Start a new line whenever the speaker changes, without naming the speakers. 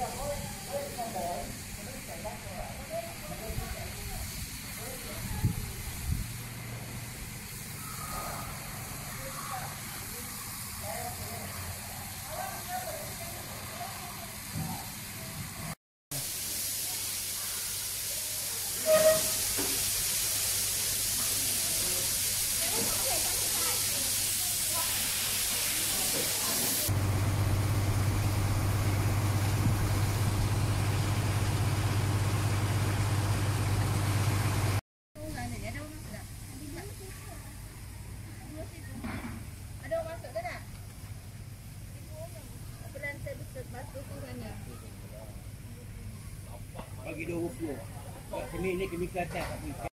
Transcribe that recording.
Yeah, hold it, hold it, come on. Bagi 20. Kat sini ni ke atas.